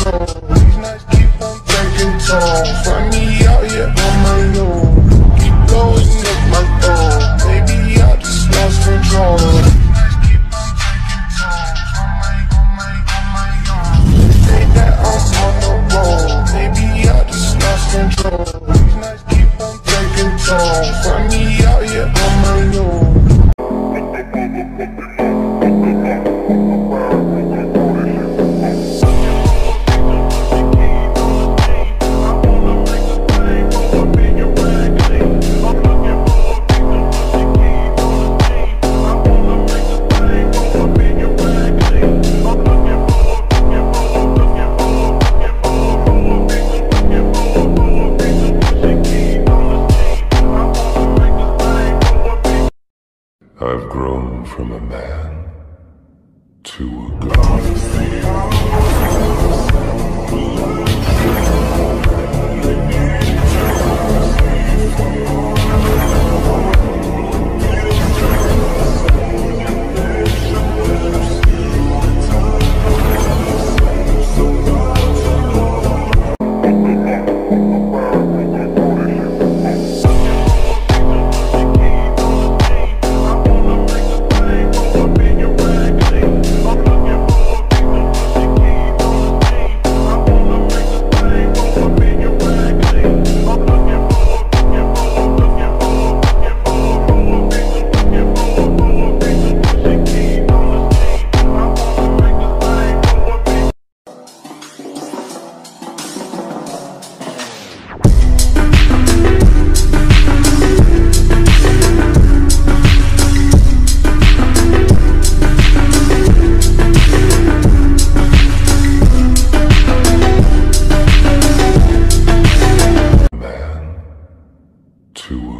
soul. These nights keep on taking toll. Find me out here on my own. Keep blowing up my phone. Maybe I just lost control. Control. These nights keep on taking toll. Find me out here on my own. I've grown from a man to a god. who